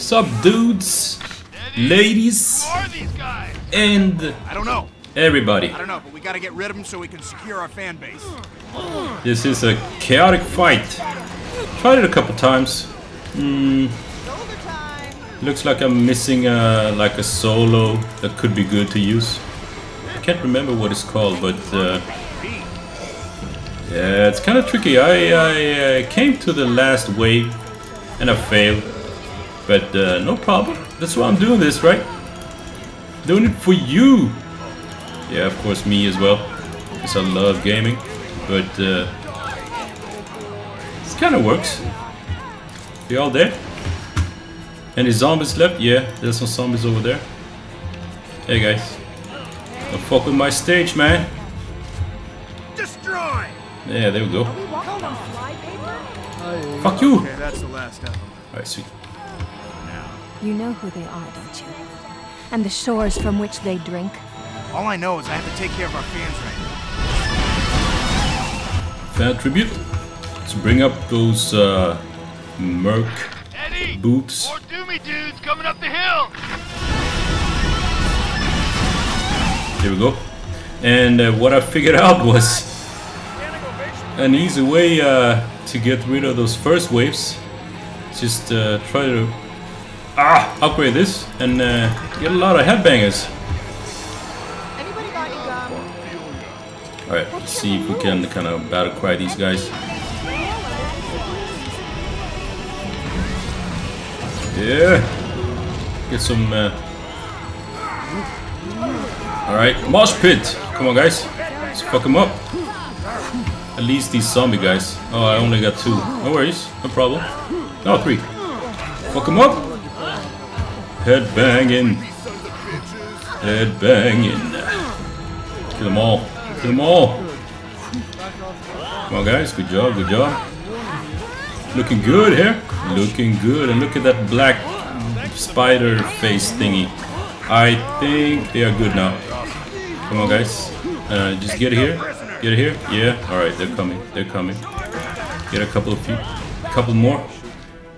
Sup, dudes, ladies, Who are these guys? and I don't know. everybody. I don't know, but we gotta get rid of them so we can secure our fan base. This is a chaotic fight. Tried it a couple times. Hmm. Looks like I'm missing a, like a solo that could be good to use. I can't remember what it's called, but uh, yeah, it's kind of tricky. I, I uh, came to the last wave and I failed, but uh, no problem. That's why I'm doing this, right? Doing it for you. Yeah, of course, me as well, because I love gaming. But uh, this kind of works. They all dead? Any zombies left? Yeah, there's some zombies over there. Hey guys. Don't fuck with my stage, man. Destroy! Yeah, there we go. We walking on flypaper? Fuck you! Okay, that's the last of them. Alright, sweet. You know who they are, don't you? And the shores from which they drink? All I know is I have to take care of our fans right Fan tribute. Let's bring up those uh, merc Eddie! boots. More doomy dudes coming up the hill! Here we go. And uh, what I figured out was an easy way uh, to get rid of those first waves. Just uh, try to ah upgrade this and uh, get a lot of headbangers. Anybody got any gum? All right, let's see if we can kind of battle cry these guys. Yeah, get some. Uh... All right, mosh pit. Come on, guys, let's fuck them up. At least these zombie guys. Oh, I only got two. No worries, no problem. No, three. Fuck them up. Head banging. Head banging. Kill them all. Kill them all. Come on, guys. Good job. Good job. Looking good here. Looking good. And look at that black spider face thingy. I think they are good now. Come on, guys. Uh, just get here. Get here. Yeah. All right. They're coming. They're coming. Get a couple of few, couple more,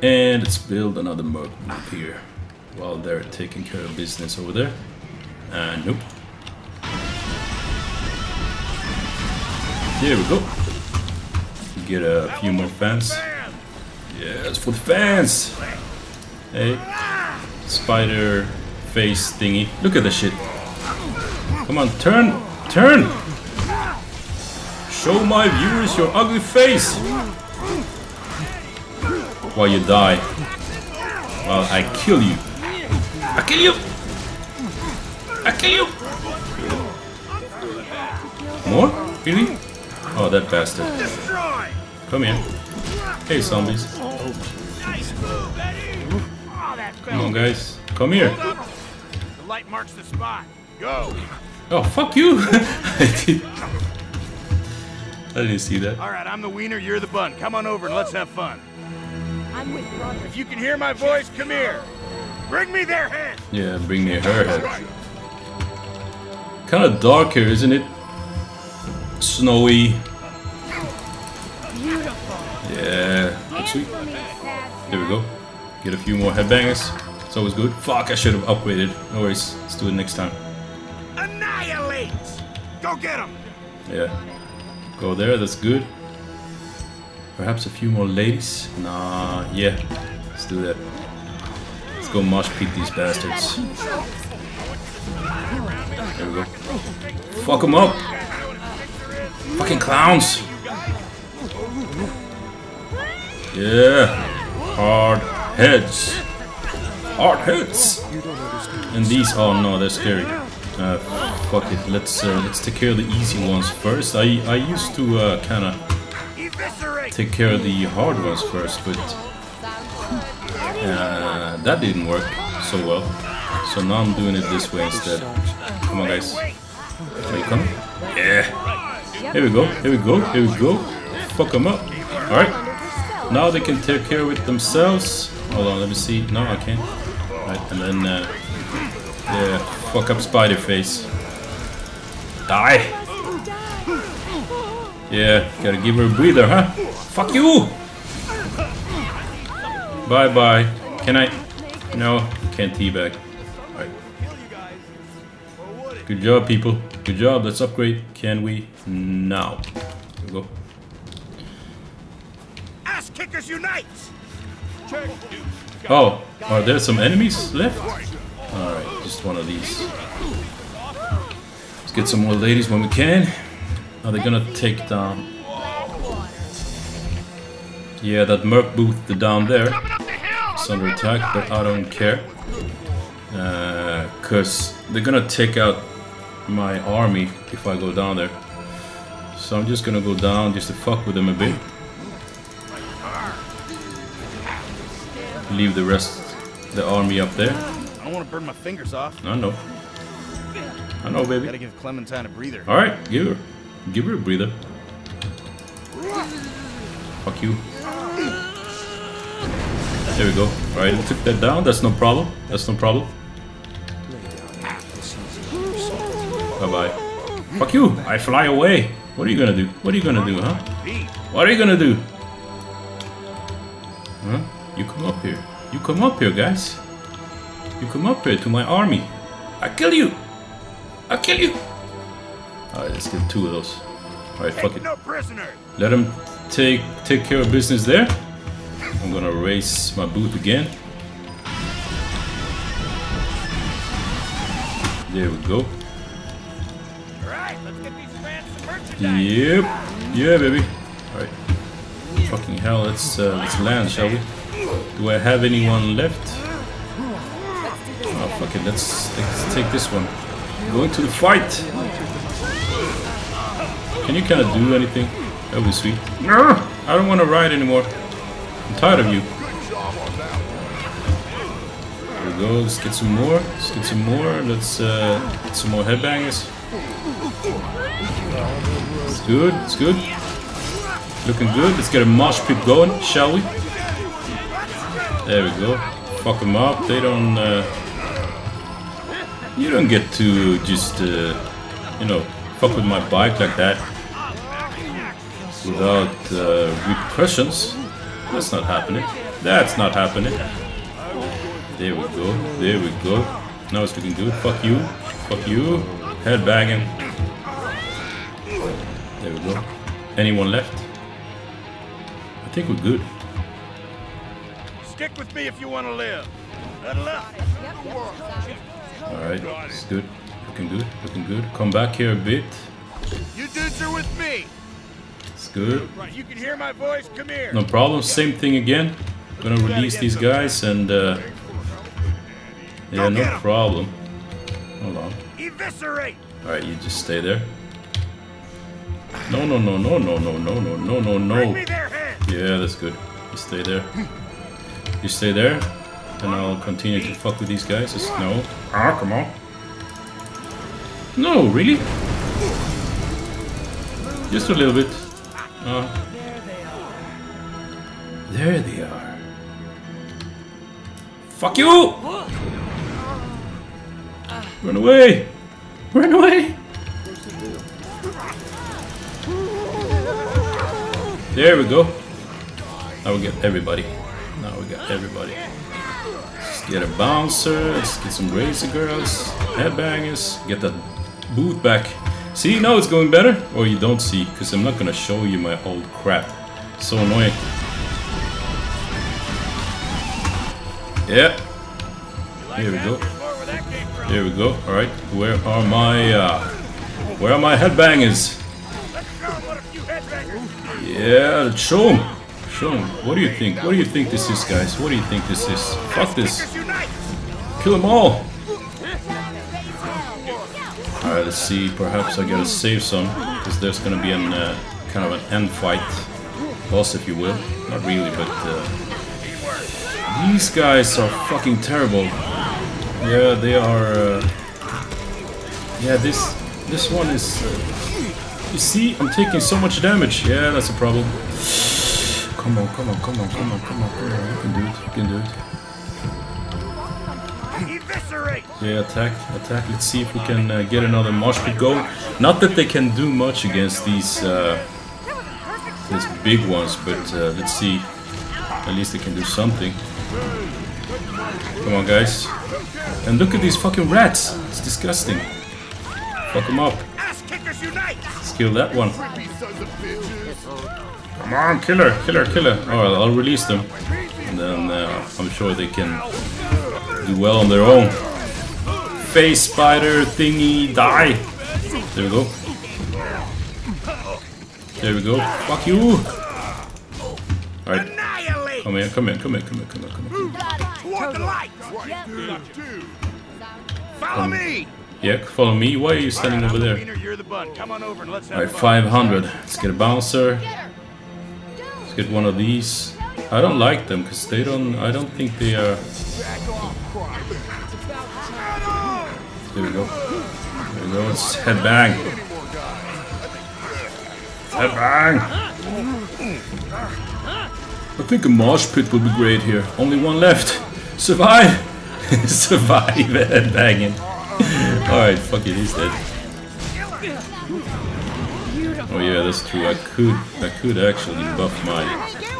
and let's build another merc group here while they're taking care of business over there. Uh, nope. Here we go. Get a few more fans. Yes, for the fans. Hey, spider face thingy. Look at the shit. Come on, turn, turn. Show my viewers your ugly face. While you die. While I kill you. I kill you. I kill you. More? Really? Oh, that bastard. Come here. Hey, zombies. Nice move, Eddie! Oh, Come on, guys. Come here. The light marks the spot. Go! Oh, fuck you! I did- I didn't see that. All right, I'm the wiener, you're the bun. Come on over and let's have fun. I'm with Roger. If you can hear my voice, come here. Bring me their head. Yeah, bring me her head. Kind of dark here, isn't it? Snowy. Yeah, looks sweet. There we go. Get a few more headbangers. It's always good. Fuck, I should have upgraded. No worries. Let's do it next time. Annihilate! Go get him! Yeah. Go there, that's good. Perhaps a few more ladies? Nah, yeah. Let's do that. Let's go mosh pit these bastards. There we go. Fuck them up! Fucking clowns! Yeah! Hard heads! Hard heads! And these, oh no, they're scary. Uh, fuck it, let's uh, let's take care of the easy ones first. I, I used to uh, kind of take care of the hard ones first, but uh, that didn't work so well. So now I'm doing it this way instead. Come on, guys. Are you coming? Yeah. Here we go. Here we go. Here we go. Fuck them up. All right. Now they can take care of it themselves. Hold on, let me see. No, I can't. And then uh, yeah, fuck up Spider Face. Die. Yeah, gotta give her a breather, huh? Fuck you! Bye bye. Can I? No, can't teabag. Alright. Good job, people. Good job. Let's upgrade. Can we? Now. Here we go. Ass kickers unite! Oh, are there some enemies left? Alright, just one of these. Let's get some more ladies when we can. Are they gonna take down... Yeah, that Merc booth down there Coming up the hill! is under attack, but I don't care. Uh, because they're gonna take out my army if I go down there. So I'm just gonna go down just to fuck with them a bit. Leave the rest, the army up there. I don't want to burn my fingers off. I know. I know, baby. Gotta give Clementine a breather. Alright, give her. Give her a breather. Fuck you. There we go. Alright, we took that down. That's no problem. That's no problem. Bye bye. Fuck you! I fly away! What are you gonna do? What are you gonna do, huh? What are you gonna do? Huh? You come up here. You come up here, guys. You come up here to my army. I kill you! I kill you! Alright, let's get two of those. Alright, fuck it. Let him take take care of business there. I'm gonna raise my boot again. There we go. Alright, let's get these fans some merchandise! Yep. Yeah, baby. Alright. Fucking hell, let's uh, let's land, shall we? Do I have anyone left? Oh fuck it, let's, let's take this one. Going to the fight! Can you kinda do anything? That would be sweet. No! I don't wanna ride anymore. I'm tired of you. There we go, let's get some more. Let's get some more. Let's uh, get some more headbangers. It's good, it's good. Looking good. Let's get a mosh pit going, shall we? There we go. Fuck them up. They don't. Uh, you don't get to just, uh, you know, fuck with my bike like that without uh, repercussions. That's not happening. That's not happening. There we go. There we go. Now it's looking good. Fuck you. Fuck you. Head banging. There we go. Anyone left? I think we're good. Stick with me if you want to live. Alright, it's good. Looking good. Looking good. Come back here a bit. You dudes are with me. It's good. Right, you can hear my voice. Come here. No problem. Same thing again. Gonna release these guys and uh, yeah, no problem. Hold on. Eviscerate. Alright, you just stay there. No, no, no, no, no, no, no, no, no, no, no. me their head. Yeah, that's good. You stay there. You stay there, and I'll continue to fuck with these guys. Just no. Ah, come on. No, really? Just a little bit. Uh, there they are. Fuck you! Run away! Run away! There we go. Now we get everybody. Now we got everybody. Let's get a bouncer. Let's get some crazy girls, headbangers. Get that boot back. See, now it's going better. Or you don't see, because I'm not gonna show you my old crap. So annoying. Yeah. Here we go. Here we go. All right. Where are my uh, where are my headbangers. Yeah, show them. Show them. What do you think? What do you think this is, guys? What do you think this is? Fuck this. Kill them all. All right. Let's see. Perhaps I gotta save some because there's gonna be an uh, kind of an end fight, boss, if you will. Not really, but uh, these guys are fucking terrible. Yeah, they are. Uh, yeah, this this one is. Uh, you see, I'm taking so much damage. Yeah, that's a problem. Come on, come on, come on, come on, come on, come on. You can do it. You can do it. Yeah, attack, attack. Let's see if we can uh, get another mosh pit going. Not that they can do much against these uh, these big ones, but uh, let's see. At least they can do something. Come on, guys. And look at these fucking rats. It's disgusting. Fuck them up. Let's kill that one. Come on, killer, killer, killer. Alright, I'll release them. And then uh, I'm sure they can do well on their own. Face spider thingy, die! There we go. There we go. Fuck you! Alright, come here, come here, come here, come here, come here, come here. Toward the light! Follow me! Yeah, follow me. Why are you standing over there? Wiener, you're the bun. Come on over and let's have Alright, 500. Let's get a bouncer. Let's get one of these. I don't like them because they don't. I don't think they are. There we go. There we go. Let's headbang. Headbang. I think a mosh pit would be great here. Only one left. Survive. Survive headbanging. Alright, fuck it, he's dead. Oh yeah, that's true. I could, I could actually buff my.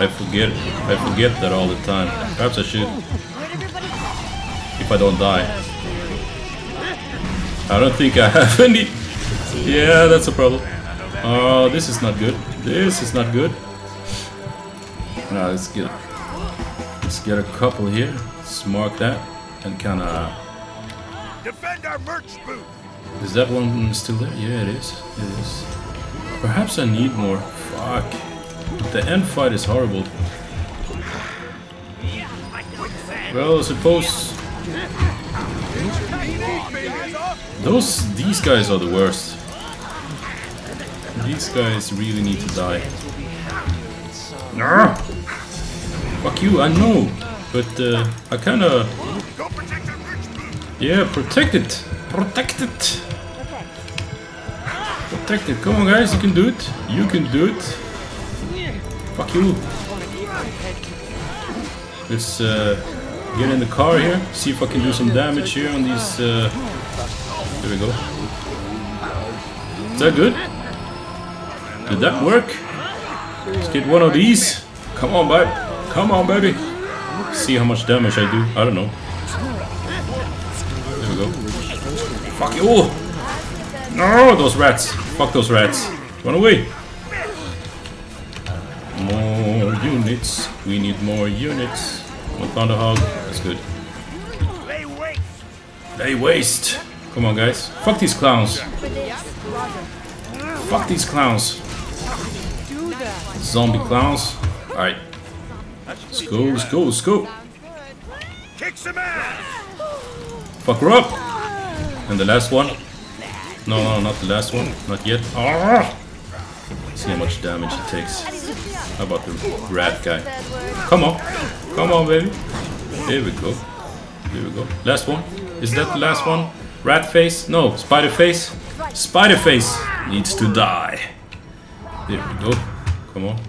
I forget, I forget that all the time. Perhaps I should, if I don't die. I don't think I have any. Yeah, that's a problem. Oh, this is not good. This is not good. Now let's get, let's get a couple here. Let's mark that and kind of. Defend our merch booth! Is that one still there? Yeah, it is. It is. Perhaps I need more. Fuck. The end fight is horrible. Well, I suppose those these guys are the worst. These guys really need to die. Nah. Fuck you, I know, but uh, I kind of Go protect our merch booth! yeah, protect it. Protect it. Protect it. Come on, guys. You can do it. You can do it. Fuck you. Let's uh, get in the car here. See if I can do some damage here on these. Uh... There we go. Is that good? Did that work? Let's get one of these. Come on, babe. Come on, baby. See how much damage I do. I don't know. There we go. Fuck you! No, those rats! Fuck those rats! Run away! Units. We need more units. One Thunderhog. That's good. They waste. They waste! Come on, guys. Fuck these clowns. Fuck these clowns. Zombie clowns. Alright. Let's go, let's go, let's go. Kick some ass! Fuck her up! And the last one. No, no, not the last one. Not yet. Ah! See how much damage it takes. How about the rat guy? Come on. Come on, baby. There we go. There we go. Last one. Is that the last one? Rat face? No, spider face. Spider face needs to die. There we go. Come on.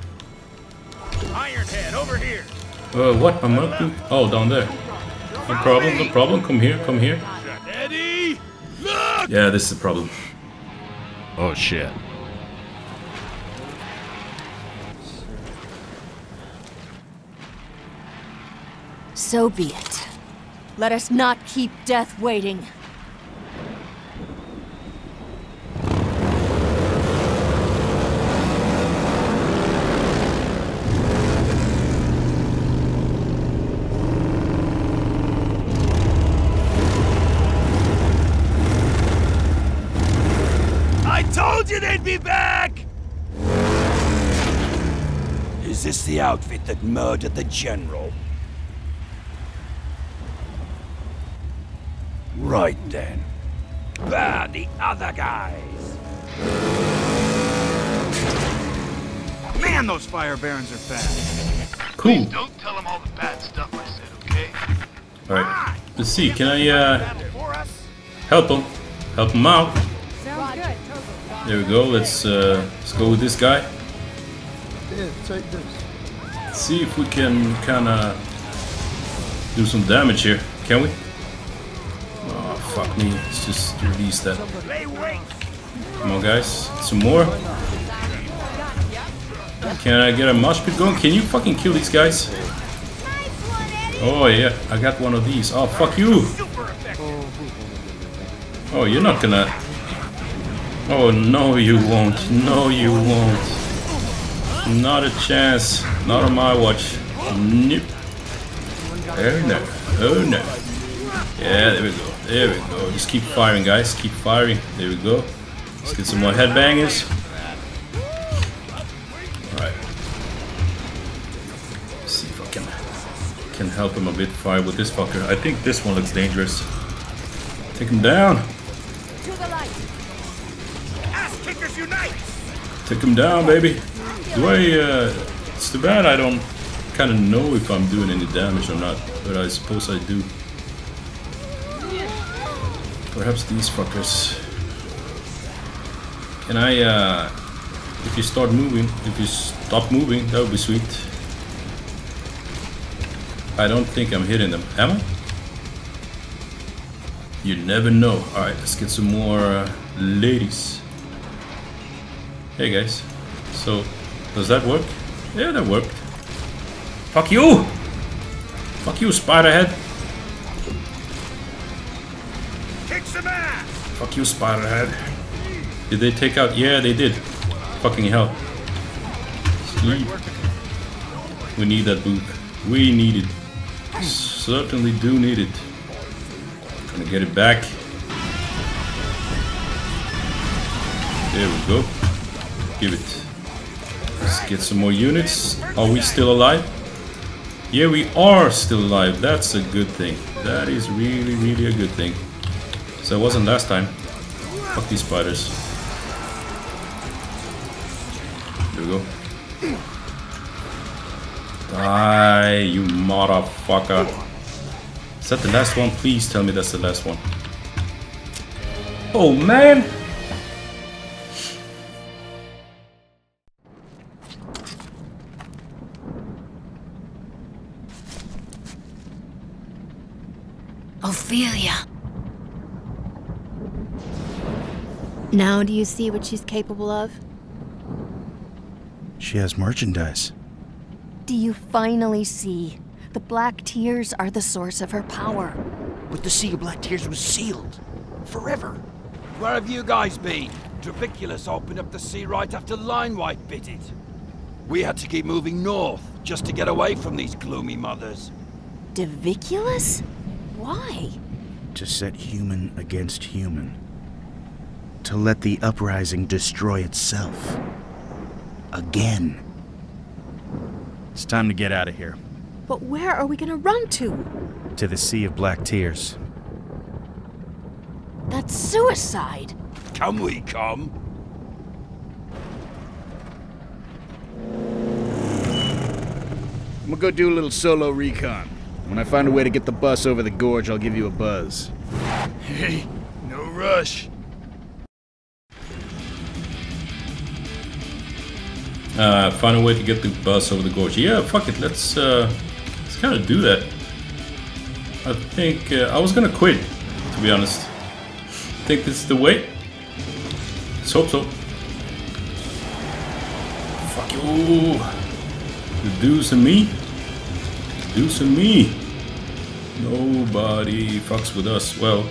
Ironheade, over here! Uh, what? I'm to? Oh, down there. No problem, no problem. Come here, come here. Eddie! Yeah, this is the problem. Oh shit. So be it. Let us not keep death waiting. I told you they'd be back! Is this the outfit that murdered the General? Right then. Bah, the other guys. Man, those fire barons are fast. Cool. Don't tell them all the bad stuff I said, okay? Alright. Let's see, can I uh, For us? help him? Help him out. There we go, let's uh, let's go with this guy. Let's see if we can kinda do some damage here. Can we? Fuck me. Let's just release that. Come on guys. Some more. Can I get a mosh pit going? Can you fucking kill these guys? Oh yeah, I got one of these. Oh fuck you! Oh, you're not gonna. Oh no, you won't. No, you won't. Not a chance. Not on my watch. Nope. Oh no. Oh no. Yeah, there we go. There we go. Just keep firing, guys. Keep firing. There we go. Let's get some more headbangers. Alright. See if I can can help him a bit fire with this fucker. I think this one looks dangerous. Take him down. To the light. Ass kickers unite! Take him down, baby. Do I, uh, it's too bad I don't kind of know if I'm doing any damage or not, but I suppose I do. Perhaps these fuckers. Can I, uh, if you start moving, if you stop moving, that would be sweet. I don't think I'm hitting them. Am I? You never know. Alright, let's get some more uh, ladies. Hey guys. So, does that work? Yeah, that worked. Fuck you! Fuck you, Spiderhead! Kick some ass! Fuck you, Spiderhead. Did they take out? Yeah, they did. Fucking hell. Sleep. We need that boot. We need it. Certainly do need it. Gonna get it back. There we go. Give it. Let's get some more units. Are we still alive? Yeah, we are still alive. That's a good thing. That is really, really a good thing. So it wasn't last time. Fuck these spiders. There we go. Die, you motherfucker. Is that the last one? Please tell me that's the last one. Oh man! Ophelia. Now do you see what she's capable of? She has merchandise. Do you finally see? The Black Tears are the source of her power. But the Sea of Black Tears was sealed. Forever. Where have you guys been? Doviculus opened up the sea right after Lionwhyte bit it. We had to keep moving north, just to get away from these gloomy mothers. Doviculus? Why? To set human against human. To let the uprising destroy itself. Again. It's time to get out of here. But where are we gonna run to? To the Sea of Black Tears. That's suicide. Can we come? I'm gonna go do a little solo recon. When I find a way to get the bus over the gorge, I'll give you a buzz. Hey, no rush. Uh, find a way to get the bus over the gorge. Yeah, fuck it. Let's uh, let's kind of do that. I think uh, I was gonna quit, to be honest. I think this is the way. Let's hope so. Fuck you. The deuce and me. The deuce and me. Nobody fucks with us. Well,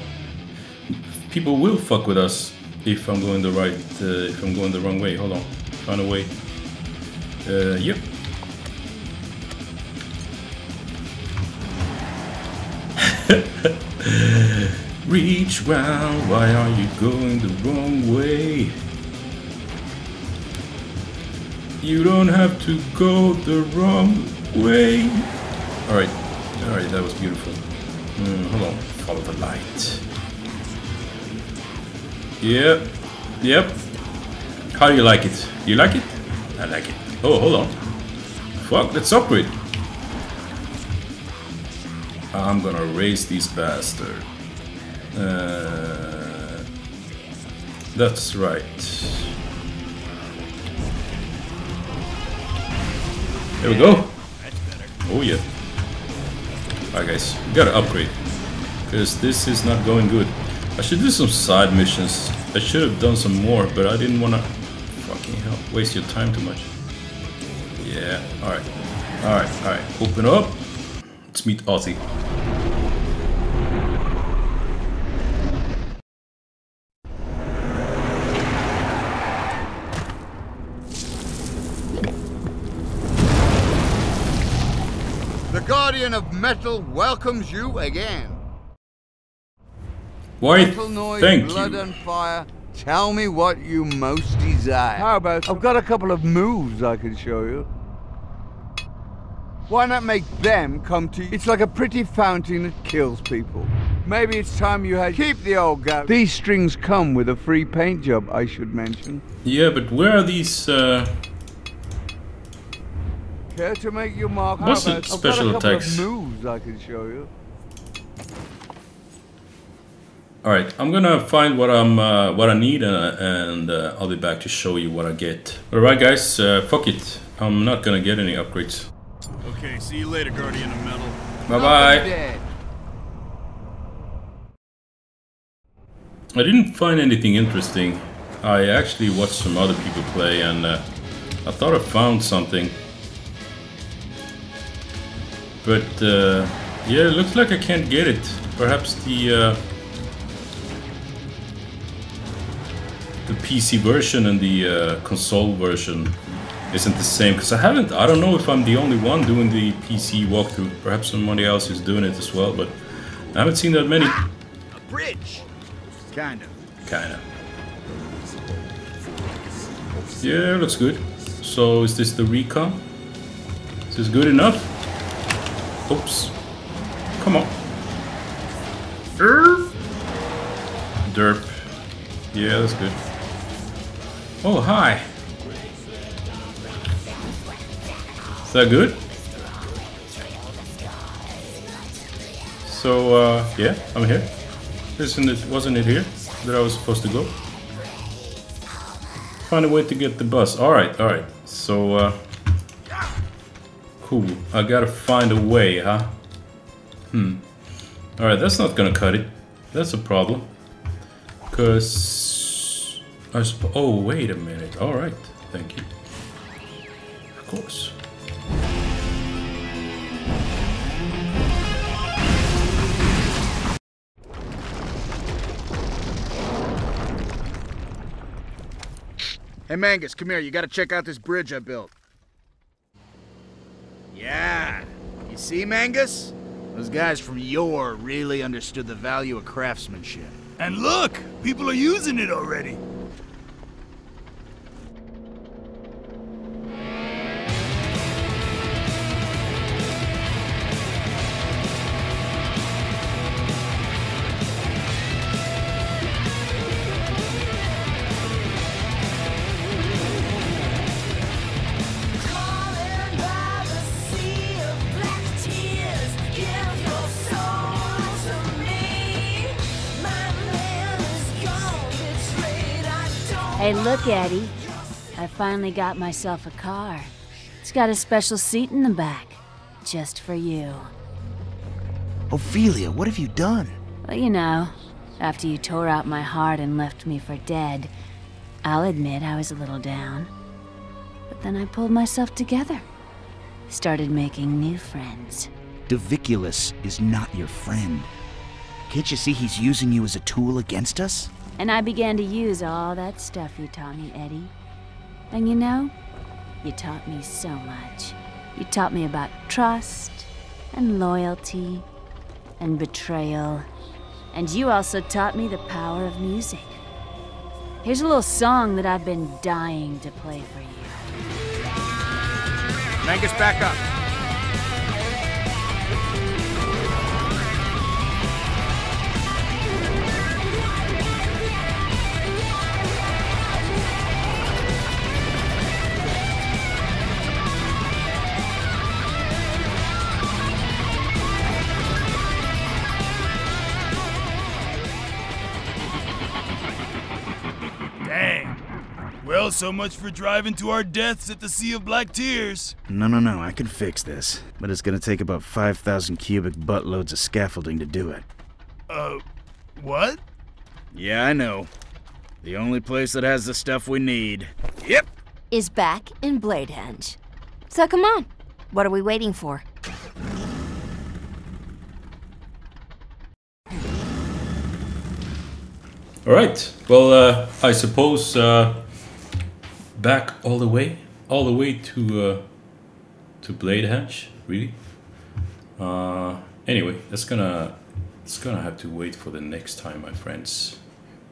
people will fuck with us if I'm going the right, uh, if I'm going the wrong way. Hold on, find a way. Uh, yep. Reachground, why are you going the wrong way? You don't have to go the wrong way. Alright, alright, that was beautiful. Mm, hold on, follow the light. Yep, yep. How do you like it? You like it? I like it. Oh, hold on. Fuck, let's upgrade. I'm gonna raise these bastards. Uh, that's right. There we go. Oh yeah. Alright guys, we gotta upgrade. Because this is not going good. I should do some side missions. I should have done some more, but I didn't wanna fucking hell waste your time too much. Yeah, alright. Alright, alright. Open up. Let's meet Ozzy. The Guardian of Metal welcomes you again. Why, Metal noise, thank blood you. and fire. Tell me what you most desire. How about I've got a couple of moves I can show you. Why not make them come to you? It's like a pretty fountain that kills people. Maybe it's time you had keep the old guy. These strings come with a free paint job, I should mention. Yeah, but where are these, uh... Care to make your mark? What's the special got a couple attacks? of moves I can show you. Alright, I'm gonna find what I'm, uh, what I need uh, and uh, I'll be back to show you what I get. Alright guys, uh, fuck it. I'm not gonna get any upgrades. Okay, see you later, Guardian of Metal. Bye bye. I didn't find anything interesting. I actually watched some other people play and uh, I thought I found something. But uh, yeah, it looks like I can't get it. Perhaps the uh, the PC version and the uh, console version isn't the same because I haven't. I don't know if I'm the only one doing the PC walkthrough. Perhaps somebody else is doing it as well, but I haven't seen that many. A bridge. Kind of. Kinda. Yeah, looks good. So is this the recon? Is this good enough? Oops. Come on. Derp. Derp. Yeah, that's good. Oh, hi. That good? So, uh, yeah, I'm here. Isn't it, wasn't it here that I was supposed to go? Find a way to get the bus. Alright, alright. So, uh... Cool. I gotta find a way, huh? Hmm. Alright, that's not gonna cut it. That's a problem. Cause... I suppo- Oh, wait a minute. Alright. Thank you. Of course. Hey, Mangus, come here. You gotta check out this bridge I built. Yeah. You see, Mangus? Those guys from yore really understood the value of craftsmanship. And look, people are using it already. Hey, look, Eddie. I finally got myself a car. It's got a special seat in the back. Just for you. Ophelia, what have you done? Well, you know, after you tore out my heart and left me for dead, I'll admit I was a little down. But then I pulled myself together. Started making new friends. Doviculus is not your friend. Can't you see he's using you as a tool against us? And I began to use all that stuff you taught me, Eddie. And you know, you taught me so much. You taught me about trust and loyalty and betrayal. And you also taught me the power of music. Here's a little song that I've been dying to play for you. Mangus, back up. Well, so much for driving to our deaths at the Sea of Black Tears. No, no, no, I can fix this. But it's gonna take about 5,000 cubic buttloads of scaffolding to do it. Uh, what? Yeah, I know. The only place that has the stuff we need. Yep! Is back in Bladehenge. So come on, what are we waiting for? All right. Well, uh, I suppose uh, back all the way, all the way to uh, to Blade Hatch. Really. Uh, anyway, that's gonna it's gonna have to wait for the next time, my friends.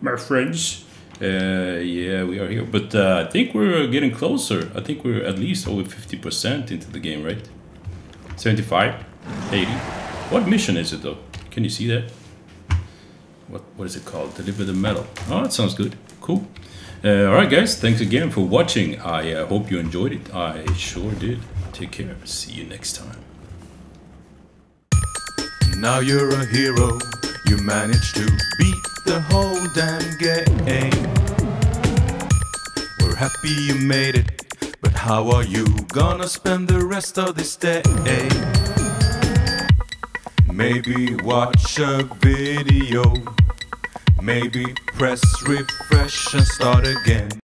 My friends. Uh, yeah, we are here, but uh, I think we're getting closer. I think we're at least over fifty percent into the game, right? 75, 80. What mission is it though? Can you see that? What what is it called? Deliver the medal. Oh, that sounds good. Cool. Uh, all right, guys. Thanks again for watching. I uh, hope you enjoyed it. I sure did. Take care. See you next time. Now you're a hero. You managed to beat the whole damn game. We're happy you made it, but how are you gonna spend the rest of this day? Maybe watch a video. Maybe press refresh and start again.